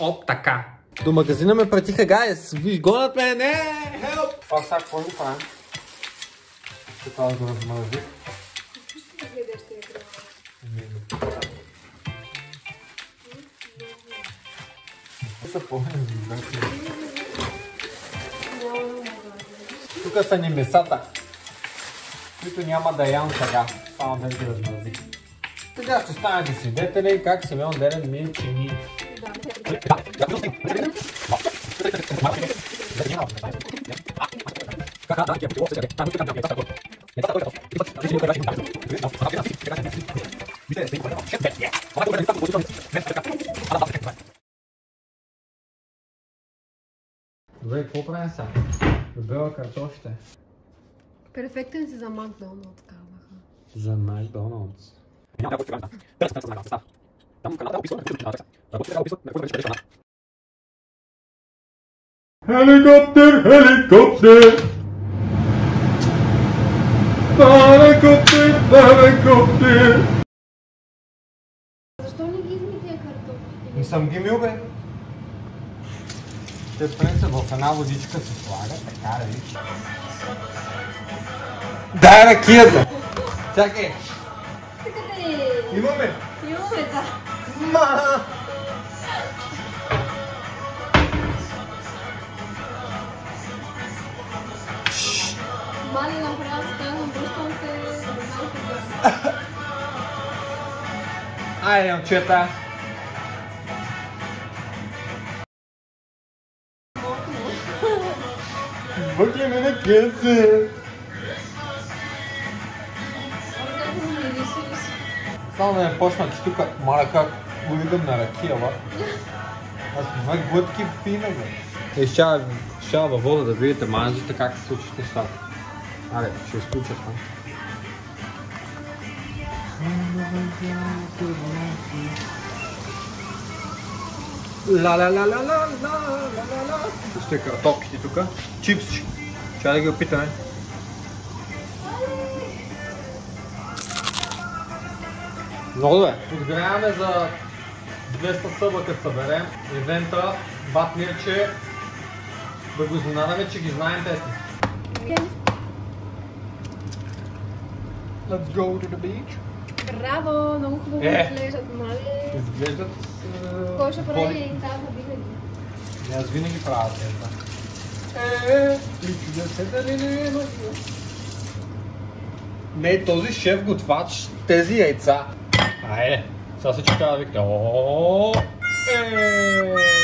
Оп, така. До магазина ме пратиха, гайс. Виж, гонят ме, не, хелп! Това сега какво го правим? Ще това да го размързи. са Тук са ни месата, които няма да ям сега, само да ги размрази. Сега ще станете свидетели как Симеон Дерен ми чини. Добре, какво правя сега? Бела картофите. Перфектен си за Макдоналдс, казаха. За Макдоналдс. Няма да го спирам, да. Търс, търс, знак. Helikopter, helikopter! Helikopter, helikopter! Защо не ги изми тия картофи? Не съм ги мил, бе. Те принцип в една водичка се слага, така да виж. Дай ракията! Чакай! Къде? Имаме! Имаме, да. мама. Мали, направо стана, обръщам се. Момчета. Бъкляме на къси. Само да не почнат тук, маля как улигам на ракия, ва. Аз две глътки пина, бе. Е, ще, ще във вода да видите манжите как се случват нещата. Аре, ще изключа това. Ла ла ла ла ла ла ла ла ла Ще картопките тук. Чипсчи. Чай да ги опитаме. Много добре. Подгряваме за 200 съба, като съберем ивента, бат Мирче, да го изненадаме, че ги знаем песни. Let's go to the beach. Браво, много хубаво Е. изглеждат, мали. Изглеждат... е, Кой ще прави яйца за винаги? Не, Аз винаги правя тези. Е, и дали не е Не, този шеф готвач, тези яйца. Айде, さあ、そっちから、ビクター。えー